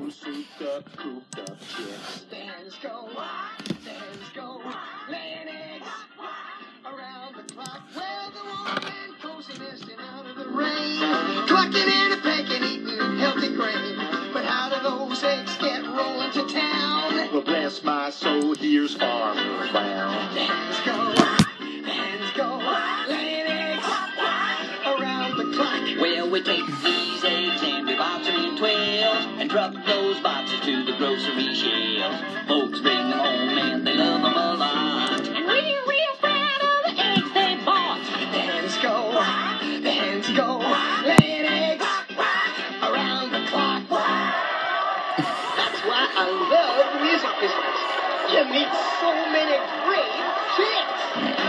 those souped up, cooped up chicks. Stands go, stands go, laying eggs around the clock. Well, the woman cozy nesting out of the rain, clucking and a pecking, eating healthy grain. But how do those eggs get rolling to town? Well, bless my soul, here's Farmer Brown. Hens go, hens go, laying eggs around the clock. Well, we take these eggs they drop those boxes to the grocery shelves. Folks bring them home and they love them a lot. And we're real proud of the eggs they bought. The hens go, the hens go, laying eggs around the clock. That's why I love the music business. You meet so many great chicks.